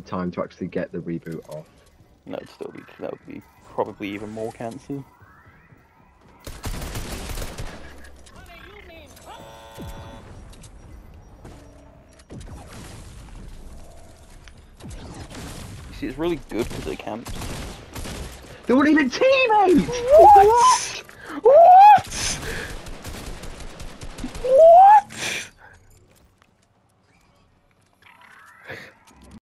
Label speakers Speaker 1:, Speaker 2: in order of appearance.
Speaker 1: of time to actually get the reboot off.
Speaker 2: That would still be that would be probably even more cancer. See, it's really good because they camps.
Speaker 1: They weren't even teammates! What? What? what?